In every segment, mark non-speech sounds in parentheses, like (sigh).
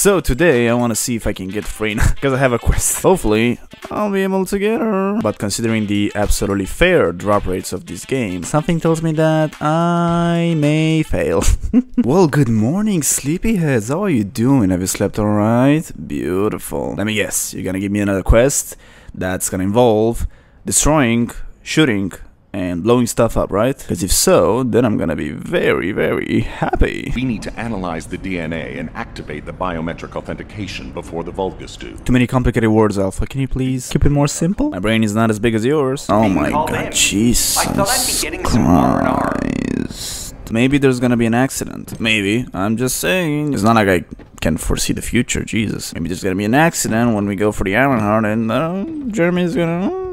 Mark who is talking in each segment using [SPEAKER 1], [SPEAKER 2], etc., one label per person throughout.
[SPEAKER 1] So today I want to see if I can get Freyna, (laughs) because I have a quest. Hopefully I'll be able to get her. But considering the absolutely fair drop rates of this game, something tells me that I may fail. (laughs) well, good morning sleepyheads, how are you doing? Have you slept alright? Beautiful. Let me guess, you're gonna give me another quest that's gonna involve destroying, shooting, and blowing stuff up, right? Because if so, then I'm gonna be very, very happy.
[SPEAKER 2] We need to analyze the DNA and activate the biometric authentication before the Vulgus do.
[SPEAKER 1] Too many complicated words, Alpha. Can you please keep it more simple? My brain is not as big as yours. Oh
[SPEAKER 3] Being
[SPEAKER 1] my god,
[SPEAKER 3] in.
[SPEAKER 1] Jesus
[SPEAKER 3] I thought I'd be getting some
[SPEAKER 1] Christ. Maybe there's gonna be an accident. Maybe. I'm just saying. It's not like I can foresee the future, Jesus. Maybe there's gonna be an accident when we go for the Iron Heart and uh, Jeremy's gonna...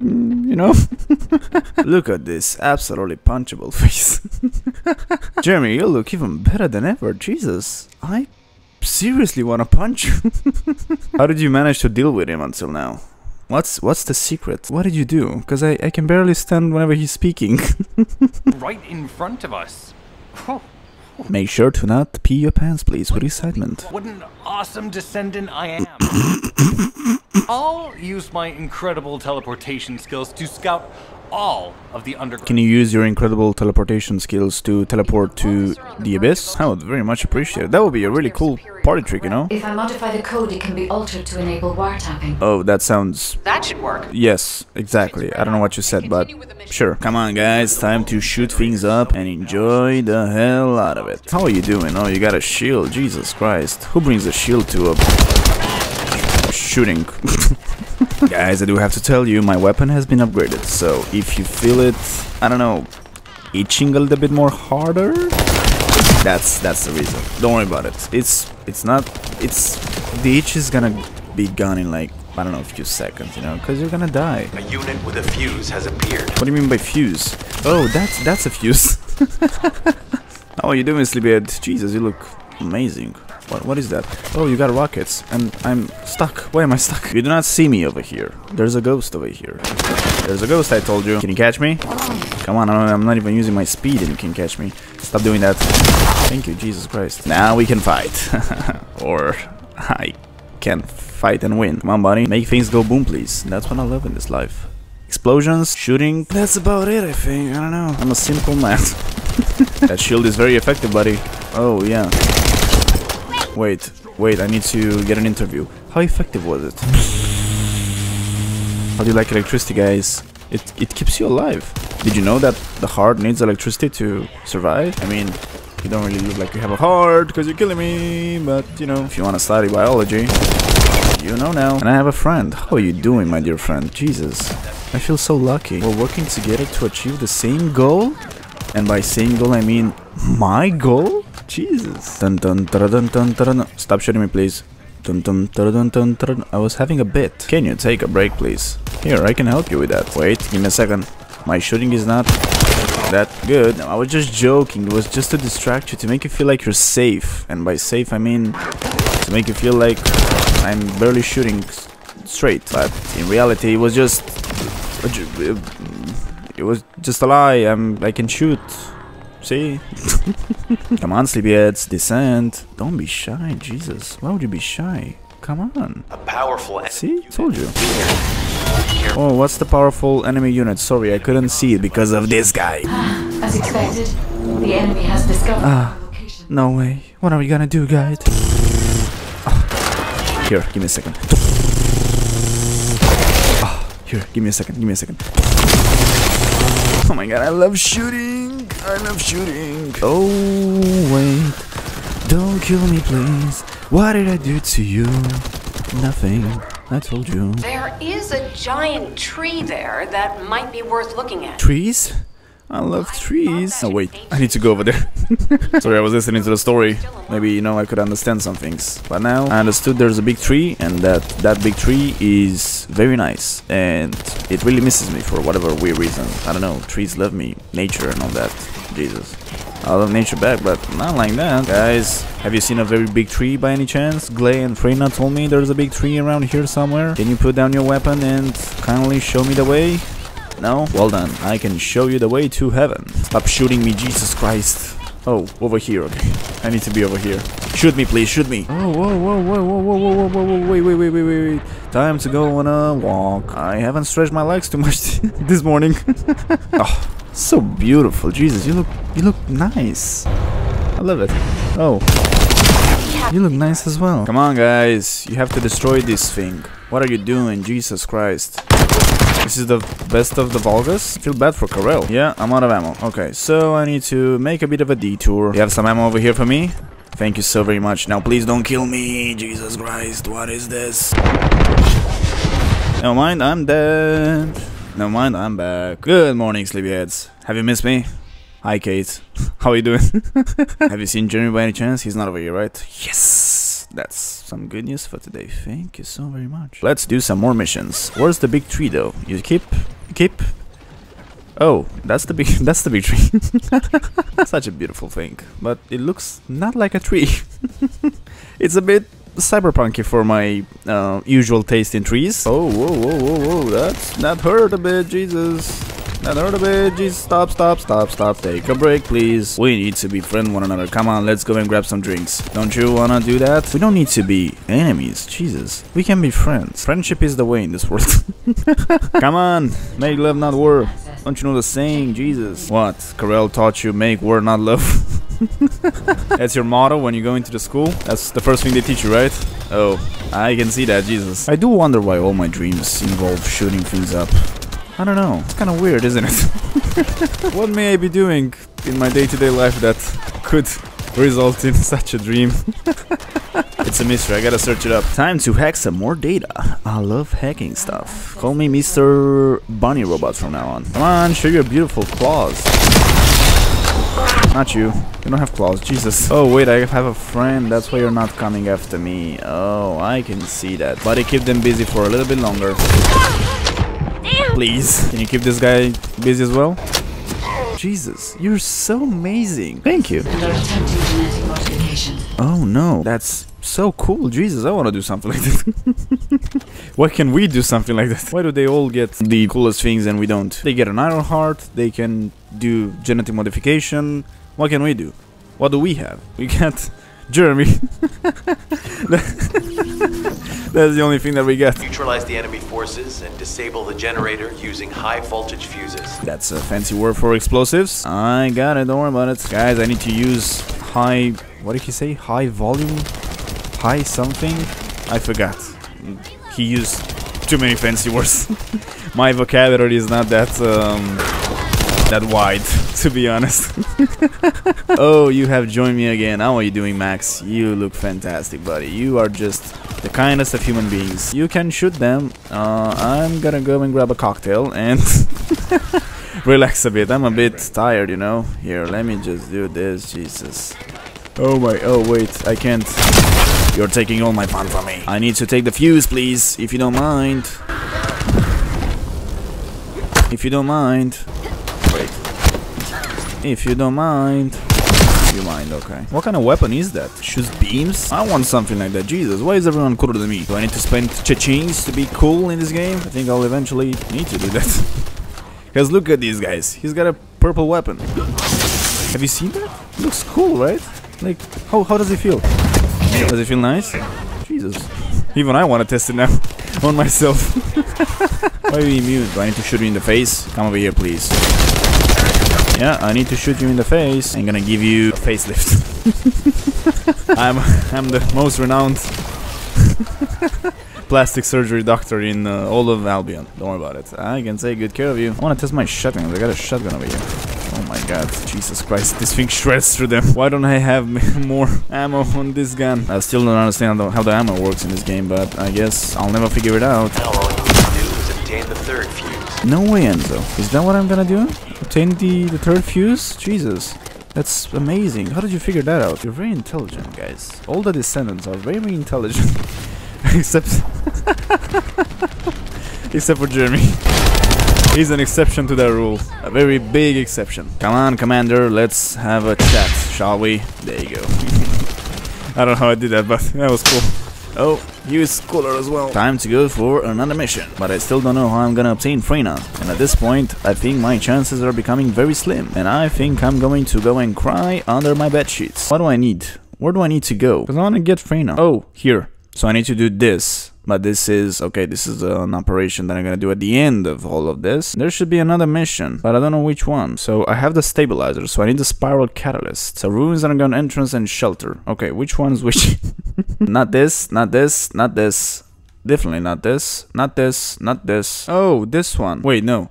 [SPEAKER 1] uh, You know? (laughs) look at this absolutely punchable face. (laughs) Jeremy, you look even better than ever. Jesus. I seriously want to punch you. (laughs) How did you manage to deal with him until now? What's what's the secret? What did you do? Because I, I can barely stand whenever he's speaking.
[SPEAKER 3] right in front of us. Whew,
[SPEAKER 1] Make sure to not pee your pants, please, with excitement.
[SPEAKER 3] What an awesome descendant I am. (laughs) I'll use my incredible teleportation skills to scout all of the underground.
[SPEAKER 1] Can you use your incredible teleportation skills to teleport to the abyss? I would very much appreciate it. That would be a really cool party trick, you know?
[SPEAKER 4] If I modify the code, it can be altered to enable wiretapping.
[SPEAKER 1] Oh, that sounds
[SPEAKER 5] That should work.
[SPEAKER 1] Yes, exactly. I don't know what you said, but sure. Come on, guys. Time to shoot things up and enjoy the hell out of it. How are you doing? Oh, you got a shield. Jesus Christ. Who brings a shield to a shooting? (laughs) guys, I do have to tell you, my weapon has been upgraded. So if you feel it, I don't know, itching a little bit more harder, that's that's the reason. Don't worry about it. It's it's not. It's the itch is gonna be gone in like I don't know a few seconds, you know, because you're gonna die.
[SPEAKER 6] A unit with a fuse has appeared.
[SPEAKER 1] What do you mean by fuse? Oh, that's that's a fuse. How (laughs) oh, are you doing, Sleepyhead? Jesus, you look amazing. What what is that? Oh, you got rockets, and I'm stuck. Why am I stuck? You do not see me over here. There's a ghost over here. There's a ghost. I told you. Can you catch me? Come on, I'm I'm not even using my speed, and you can catch me. Stop doing that. Thank you, Jesus Christ. Now we can fight, (laughs) or I can fight and win. Come on, buddy. Make things go boom, please. That's what I love in this life. Explosions, shooting. That's about it, I think. I don't know. I'm a simple man. (laughs) that shield is very effective, buddy. Oh, yeah. Wait, wait, I need to get an interview. How effective was it? How do you like electricity, guys? It, it keeps you alive. Did you know that the heart needs electricity to survive? I mean, you don't really look like you have a heart because you're killing me, but you know, if you want to study biology, you know now. And I have a friend. How are you doing, my dear friend? Jesus. I feel so lucky. We're working together to achieve the same goal? And by same goal, I mean my goal? Jesus. Dun dun dun dun dun. Stop shooting me, please. Dun dun dun dun dun. I was having a bit. Can you take a break, please? Here, I can help you with that. Wait, give me a second. My shooting is not that good. No, I was just joking. It was just to distract you, to make you feel like you're safe. And by safe, I mean to make you feel like I'm barely shooting straight. But in reality, it was just it was just a lie. I'm I can shoot. See? (laughs) Come on, sleepyheads, descend. Don't be shy, Jesus. Why would you be shy? Come on.
[SPEAKER 6] A powerful enemy
[SPEAKER 1] See?
[SPEAKER 6] unit
[SPEAKER 1] Told you. Oh, what's the powerful enemy unit? Sorry, I couldn't see it because of this guy.
[SPEAKER 4] As expected, the enemy has discovered
[SPEAKER 1] Ah.
[SPEAKER 4] our location.
[SPEAKER 1] No way. What are we gonna do, guys? Ah. Here, give me a second. Ah, here, give me a second. Give me a second. Oh my god, I love shooting. I love shooting. Oh, wait. Don't kill me, please. What did I do to you? Nothing. I told you.
[SPEAKER 5] There is a giant tree there that might be worth looking at.
[SPEAKER 1] Trees? I love trees. Oh wait, I need to go over there. (laughs) Sorry, I was listening to the story. Maybe you know I could understand some things. But now I understood there's a big tree and that that big tree is very nice and it really misses me for whatever weird reason. I don't know. Trees love me, nature and all that. Jesus. I love nature back, but not like that. Guys, have you seen a very big tree by any chance? Gley and Freyna told me there's a big tree around here somewhere. Can you put down your weapon and kindly show me the way? No? Well done. I can show you the way to heaven. Stop shooting me, Jesus Christ. Oh, over here, okay. I need to be over here. Shoot me, please, shoot me. Oh, whoa, whoa, whoa, whoa, whoa, whoa, whoa, whoa, whoa, wait, wait, wait, wait, wait, wait. Time to go on a walk. I haven't stretched my legs too much this morning. oh, so beautiful. Jesus, you look, you look nice. I love it. Oh. You look nice as well. Come on, guys. You have to destroy this thing. What are you doing? Jesus Christ. This is the best of the Vulgus. Feel bad for Karel. Yeah, I'm out of ammo. Okay, so I need to make a bit of a detour. You have some ammo over here for me? Thank you so very much. Now please don't kill me. Jesus Christ, what is this? Never mind, I'm dead. Never mind, I'm back. Good morning, sleepyheads. Have you missed me? Hi, Kate. (laughs) How are you doing? (laughs) Have you seen Jeremy by any chance? He's not over here, right? Yes! That's some good news for today. Thank you so very much. Let's do some more missions. Where's the big tree, though? You keep... Keep... Oh, that's the big... (laughs) That's the big tree. (laughs) Such a beautiful thing. But it looks not like a tree. (laughs) it's a bit cyberpunky for my uh, usual taste in trees. Oh, whoa, whoa, whoa, whoa, that's, that hurt a bit, Jesus. That hurt a bit, Jesus, stop, stop, stop, stop, take a break, please. We need to befriend one another, come on, let's go and grab some drinks. Don't you wanna do that? We don't need to be enemies, Jesus. We can be friends. Friendship is the way in this world. (laughs) come on, make love, not war. Don't you know the saying, Jesus? What? Karel taught you make war, not love? (laughs) That's your motto when you go into the school? That's the first thing they teach you, right? Oh, I can see that, Jesus. I do wonder why all my dreams involve shooting things up. I don't know. It's kind of weird, isn't it? (laughs) what may I be doing in my day-to-day -day life that could result in (laughs) such a dream? it's a mystery. I gotta search it up. Time to hack some more data. I love hacking stuff. Call me Mr. Bunny Robot from now on. Come on, show your beautiful claws. Not you. You don't have claws. Jesus. Oh, wait, I have a friend. That's why you're not coming after me. Oh, I can see that. But I keep them busy for a little bit longer. Please. Can you keep this guy busy as well? Jesus, you're so amazing. Thank you.
[SPEAKER 4] And are attempting genetic modification.
[SPEAKER 1] Oh no, that's so cool. Jesus, I want to do something like that. (laughs) Why can we do something like that? Why do they all get the coolest things and we don't? They get an iron heart, they can do genetic modification. What can we do? What do we have? We got (laughs) Jeremy. (laughs) That's the only thing that we get.
[SPEAKER 6] Neutralize the enemy forces and disable the generator using high voltage fuses.
[SPEAKER 1] That's a fancy word for explosives. I got it, don't worry about it. Guys, I need to use high... What did he say? High volume? High something? I forgot. He used too many fancy words. (laughs) My vocabulary is not that... Um, that wide, (laughs) to be honest. (laughs) oh, you have joined me again. How are you doing, Max? You look fantastic, buddy. You are just the kindest of human beings. You can shoot them. Uh, I'm gonna go and grab a cocktail and (laughs) relax a bit. I'm a bit tired, you know. Here, let me just do this. Jesus. Oh my, oh wait, I can't. You're taking all my fun from me. I need to take the fuse, please, if you don't mind. If you don't mind. If you don't mind. You mind, okay. What kind of weapon is that? Shoots beams? I want something like that. Jesus, why is everyone cooler than me? Do I need to spend cha-chings to be cool in this game? I think I'll eventually need to do that. (laughs) Because look at these guys. He's got a purple weapon. Have you seen that? Looks cool, right? Like, how, how does it feel? Does it feel nice? Jesus. Even I want to test it now. (laughs) on myself. (laughs) Why are you immune? Do I need to shoot you in the face? Come over here, please. Yeah, I need to shoot you in the face. I'm gonna give you a facelift. (laughs) I'm I'm the most renowned (laughs) plastic surgery doctor in uh, all of Albion. Don't worry about it. I can take good care of you. I want to test my shotgun. I got a shotgun over here. Oh my god, Jesus Christ, this thing shreds through them. Why don't I have (laughs) more ammo on this gun? I still don't understand how the ammo works in this game, but I guess I'll never figure it out.
[SPEAKER 6] Now all you need to do is obtain the third fuse.
[SPEAKER 1] No way, Enzo. Is that what I'm gonna do? Obtain the, the third fuse? Jesus. That's amazing. How did you figure that out? You're very intelligent, guys. All the descendants are very very intelligent. (laughs) Except... (laughs) Except for Jeremy. He's an exception to that rule. A very big exception. Come on, Commander, let's have a chat, shall we? There you go. (laughs) I don't know how I did that, but that was cool. Oh, is cooler as well. Time to go for another mission. But I still don't know how I'm gonna obtain Freyna. And at this point, I think my chances are becoming very slim. And I think I'm going to go and cry under my bed sheets. What do I need? Where do I need to go? Because I want to get Freyna. Oh, here. So I need to do this. But this is, okay, this is an operation that I'm gonna do at the end of all of this. There should be another mission, but I don't know which one. So I have the stabilizer, so I need the spiral catalyst. So ruins underground entrance and shelter. Okay, which one's which? (laughs) not this, not this, not this. Definitely not this, not this, not this. Oh, this one. Wait, no.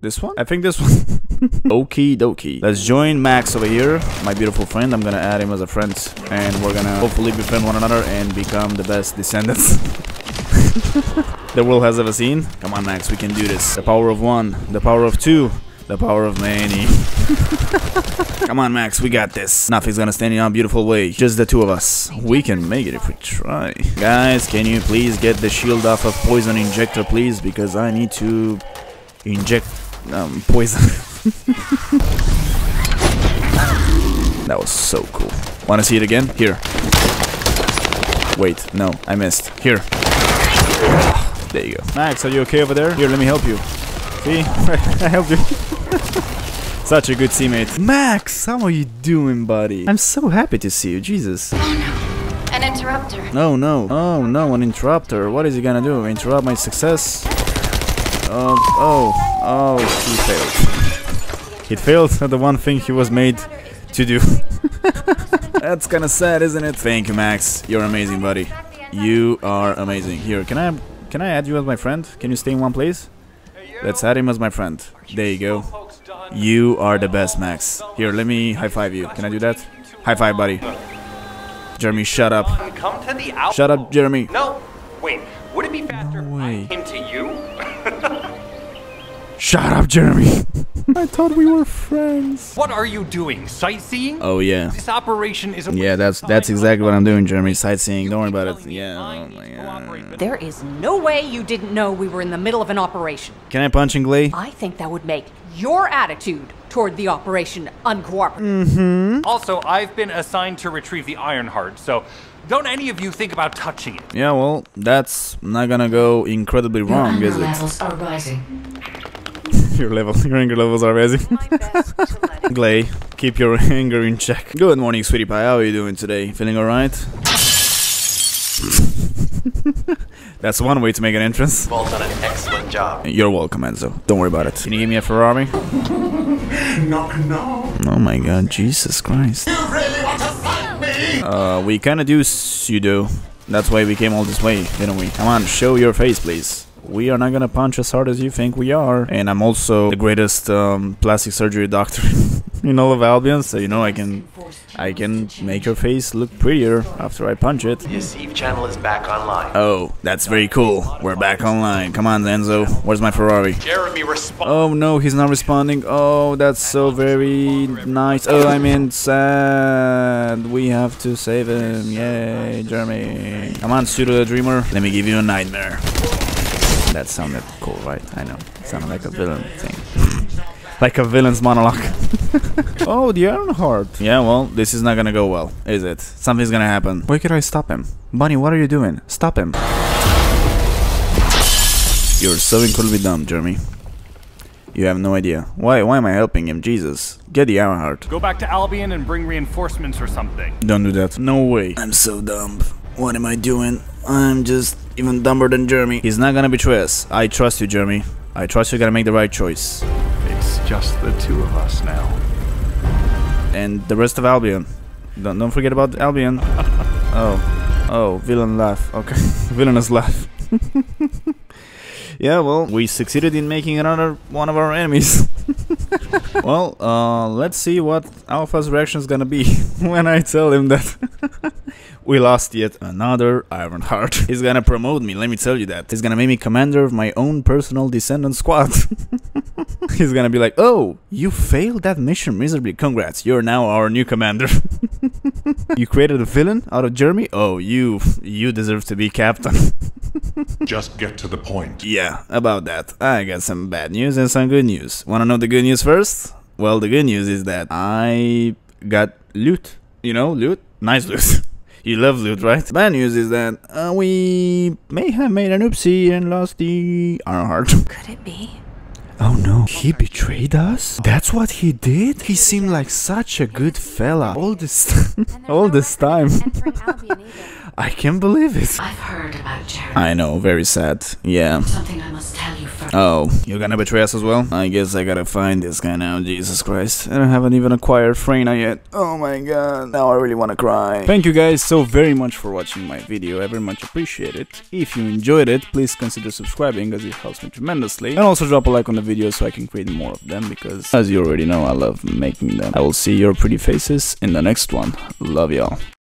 [SPEAKER 1] This one? I think this one. (laughs) Okie dokie. Let's join Max over here, my beautiful friend. I'm gonna add him as a friend, and we're gonna hopefully befriend one another and become the best descendants (laughs) the world has ever seen. Come on, Max, we can do this. The power of one, the power of two, the power of many. (laughs) Come on, Max, we got this. Nothing's gonna stand in our beautiful way. Just the two of us. We can make it if we try. Guys, can you please get the shield off of poison injector, please? Because I need to inject um, poison. (laughs) that was so cool. Wanna see it again? Here. Wait, no, I missed. Here. There you go. Max, are you okay over there? Here, let me help you. See? (laughs) I helped you. (laughs) Such a good teammate. Max, how are you doing, buddy? I'm so happy to see you, Jesus.
[SPEAKER 5] Oh no, an interrupter.
[SPEAKER 1] No, no. Oh, no, an interrupter. What is he gonna do? Interrupt my success? Oh, oh, oh, he failed. He failed at (laughs) the one thing he was made to do. (laughs) That's kinda sad, isn't it? Thank you, Max. You're amazing, buddy. You are amazing. Here, can I can I add you as my friend? Can you stay in one place? Let's add him as my friend. There you go. You are the best, Max. Here, let me high five you. Can I do that? High five, buddy. Jeremy, shut up.
[SPEAKER 3] Come to the out.
[SPEAKER 1] Shut up, Jeremy.
[SPEAKER 3] No. Wait. Would it be faster
[SPEAKER 1] No
[SPEAKER 3] if I
[SPEAKER 1] way.
[SPEAKER 3] came to you? (laughs)
[SPEAKER 1] Shut up, Jeremy. (laughs) I thought we were friends.
[SPEAKER 3] What are you doing? Sightseeing?
[SPEAKER 1] Oh yeah.
[SPEAKER 3] This operation is a
[SPEAKER 1] Yeah, that's that's exactly what I'm doing, Jeremy. Sightseeing. Don't worry about it. Yeah. Oh my god.
[SPEAKER 7] There is no way you didn't know we were in the middle of an operation.
[SPEAKER 1] Can I punch in Gley?
[SPEAKER 7] I think that would make your attitude toward the operation uncooperative. Mm-hmm.
[SPEAKER 3] Also, I've been assigned to retrieve the Ironheart, so don't any of you think about touching it.
[SPEAKER 1] Yeah, well, that's not gonna go incredibly wrong,
[SPEAKER 4] anger
[SPEAKER 1] is it?
[SPEAKER 4] levels are rising.
[SPEAKER 1] Your level, (laughs) your anger levels are rising. (laughs) Gley, keep your (laughs) anger in check. Good morning, sweetie pie. How are you doing today? Feeling alright? That's one way to make an entrance.
[SPEAKER 6] You've all done an excellent job.
[SPEAKER 1] You're welcome, Enzo. Don't worry about it. Can you give me a Ferrari?
[SPEAKER 2] No, no.
[SPEAKER 1] Oh my god, Jesus Christ. Uh, we kinda do pseudo. That's why we came all this way, didn't we? Come on, show your face, please. We are not gonna punch as hard as you think we are. And I'm also the greatest um, plastic surgery doctor (laughs) in all of Albion, so you know I can I can make your face look prettier after I punch it.
[SPEAKER 6] The Yasiv channel is back online.
[SPEAKER 1] Oh, that's very cool. We're back online. Come on, Enzo. Where's my Ferrari?
[SPEAKER 6] Jeremy, respond.
[SPEAKER 1] Oh no, he's not responding. Oh, that's so very nice. Oh, I mean sad. We have to save him. Yay, Jeremy. Come on, pseudo dreamer. Let me give you a nightmare. That sounded cool, right? I know. It sounded like a villain thing. (laughs) like a villain's monologue. (laughs) oh, the Iron Heart. Yeah, well, this is not gonna go well, is it? Something's gonna happen. Why could I stop him? Bunny, what are you doing? Stop him. You're so incredibly dumb, Jeremy. You have no idea. Why why am I helping him? Jesus. Get the Iron Heart.
[SPEAKER 3] Go back to Albion and bring reinforcements or something.
[SPEAKER 1] Don't do that. No way. I'm so dumb. What am I doing? I'm just even dumber than Jeremy. He's not gonna betray us. I trust you, Jeremy. I trust you're gonna make the right choice.
[SPEAKER 2] It's just the two of us now.
[SPEAKER 1] And the rest of Albion. Don't, don't forget about Albion. (laughs) oh. Oh, villain laugh. Okay. (laughs) Villainous laugh. (laughs) yeah, well, we succeeded in making another one of our enemies. well, uh, let's see what Alpha's reaction is gonna be when I tell him that we lost yet another Iron Heart. (laughs) He's gonna promote me, let me tell you that. He's gonna make me commander of my own personal descendant squad. (laughs) He's gonna be like, oh, you failed that mission miserably. Congrats, you're now our new commander. (laughs) you created a villain out of Jeremy? Oh, you, you deserve to be captain.
[SPEAKER 2] Just get to the point.
[SPEAKER 1] Yeah, about that. I got some bad news and some good news. Wanna know the good news first? Well, the good news is that I got loot. You know, loot? Nice loot. You love loot, right? The bad news is that uh, we may have made an oopsie and lost the iron heart. (laughs)
[SPEAKER 4] Could it be?
[SPEAKER 1] Oh no, he betrayed us? That's what he did? He seemed like such a good fella all this (laughs) all this time. (laughs) I can't believe it.
[SPEAKER 4] I've heard about Jared.
[SPEAKER 1] I know, very sad. Yeah.
[SPEAKER 4] Something I must tell you first.
[SPEAKER 1] Oh, you're gonna betray us as well? I guess I gotta find this guy now, Jesus Christ. I haven't even acquired Freyna yet. Oh my god, now I really wanna cry. Thank you guys so very much for watching my video, I very much appreciate it. If you enjoyed it, please consider subscribing as it helps me tremendously. And also drop a like on the video so I can create more of them because, as you already know, I love making them. I will see your pretty faces in the next one. Love y'all.